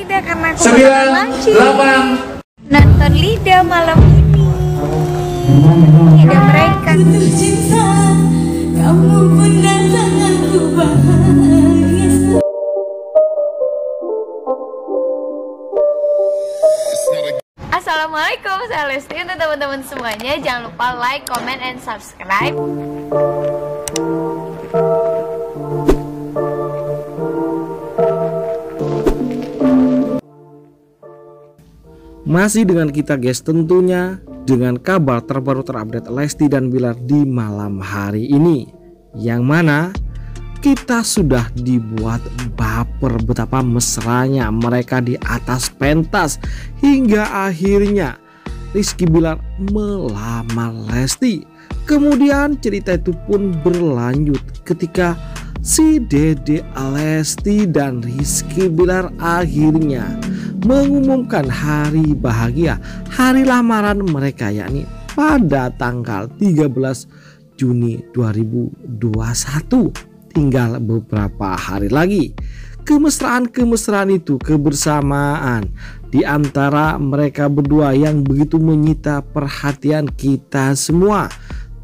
tidak karena aku Sembilan, delapan, Nonton Lida malam ini. Ada mereka. tercinta Kamu pun datang aku bahagia Assalamualaikum, saya Lesti untuk teman-teman semuanya. Jangan lupa like, comment, and subscribe. Masih dengan kita guys tentunya dengan kabar terbaru terupdate Lesti dan Bilar di malam hari ini. Yang mana kita sudah dibuat baper betapa mesranya mereka di atas pentas Hingga akhirnya Rizky Bilar melamar Lesti. Kemudian cerita itu pun berlanjut ketika si Dede Lesti dan Rizky Bilar akhirnya mengumumkan hari bahagia hari lamaran mereka yakni pada tanggal 13 Juni 2021 tinggal beberapa hari lagi. Kemesraan-kemesraan itu kebersamaan di antara mereka berdua yang begitu menyita perhatian kita semua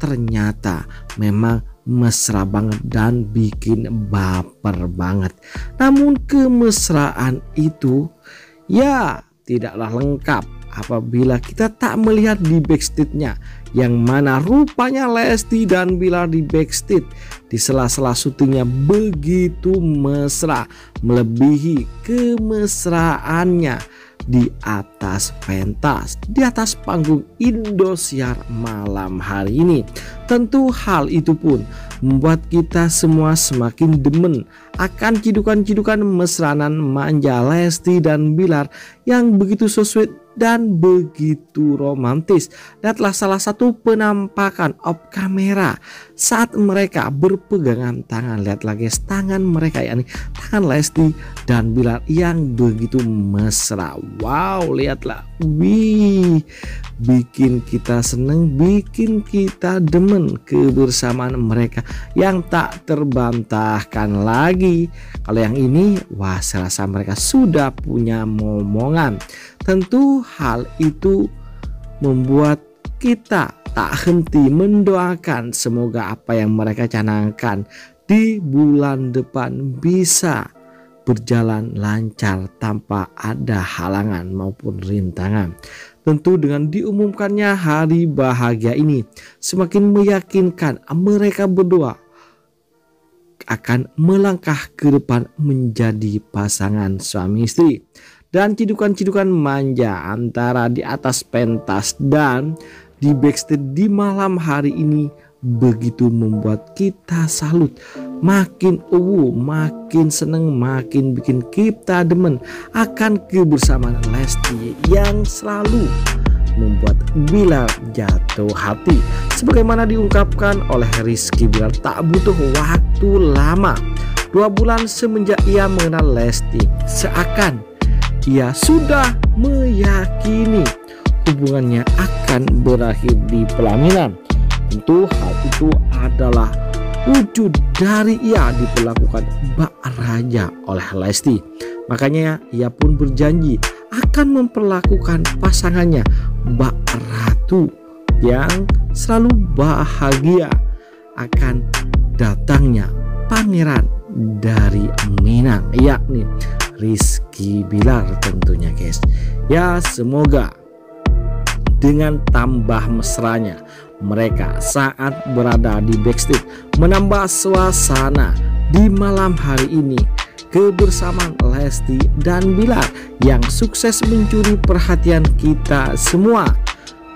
ternyata memang mesra banget dan bikin baper banget. Namun kemesraan itu Ya, tidaklah lengkap apabila kita tak melihat di backstage-nya yang mana rupanya Lesti dan Bilar di backstage di sela-sela syutingnya begitu mesra melebihi kemesraannya di atas pentas di atas panggung Indosiar malam hari ini. Tentu hal itu pun membuat kita semua semakin demen akan cidukan-cidukan mesranan manja Lesti dan Bilar yang begitu sweet dan begitu romantis. Lihatlah salah satu penampakan off kamera saat mereka berpegangan tangan. Lihatlah guys tangan mereka yakni tangan Lesti dan Bilar yang begitu mesra. Wow lihatlah. Wih bikin kita seneng, bikin kita demen kebersamaan mereka yang tak terbantahkan lagi. Kalau yang ini, wah, saya rasa mereka sudah punya momongan. Tentu hal itu membuat kita tak henti mendoakan semoga apa yang mereka canangkan di bulan depan bisa berjalan lancar tanpa ada halangan maupun rintangan. Tentu dengan diumumkannya hari bahagia ini semakin meyakinkan mereka berdua akan melangkah ke depan menjadi pasangan suami istri. Dan cidukan-cidukan manja antara di atas pentas dan di backstage di malam hari ini begitu membuat kita salut makin uwu makin seneng makin bikin kita demen akan kebersamaan Lesti yang selalu membuat Bilar jatuh hati sebagaimana diungkapkan oleh Rizky Bilar tak butuh waktu lama. Dua bulan semenjak ia mengenal Lesti seakan ia sudah meyakini hubungannya akan berakhir di pelaminan. Tentu hal itu adalah wujud dari ia diperlakukan raja oleh Lesti. Makanya ia pun berjanji akan memperlakukan pasangannya bak ratu yang selalu bahagia akan datangnya pangeran dari Minang yakni Rizky Bilar tentunya guys. Ya semoga dengan tambah mesranya mereka saat berada di backstage menambah suasana di malam hari ini kebersamaan Lesti dan Bilar yang sukses mencuri perhatian kita semua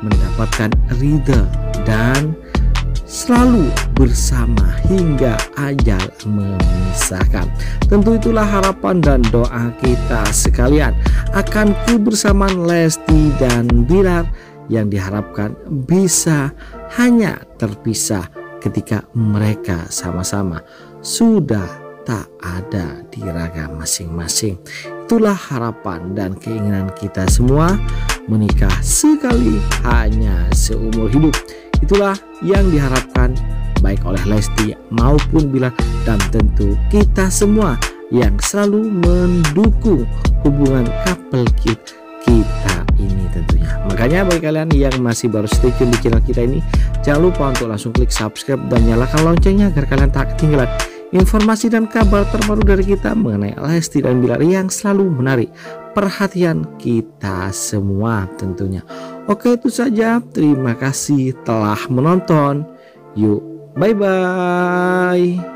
mendapatkan ridha dan selalu bersama hingga ajal memisahkan. Tentu itulah harapan dan doa kita sekalian akan kebersamaan Lesti dan Bilar yang diharapkan bisa hanya terpisah ketika mereka sama-sama sudah tak ada di raga masing-masing. Itulah harapan dan keinginan kita semua menikah sekali hanya seumur hidup. Itulah yang diharapkan baik oleh Lesti maupun Bilar dan tentu kita semua yang selalu mendukung hubungan couple kita makanya bagi kalian yang masih baru stay tune di channel kita ini. Jangan lupa untuk langsung klik subscribe dan nyalakan loncengnya agar kalian tak ketinggalan informasi dan kabar terbaru dari kita mengenai Lesti dan Bilar yang selalu menarik perhatian kita semua tentunya. Oke itu saja. Terima kasih telah menonton. Yuk bye bye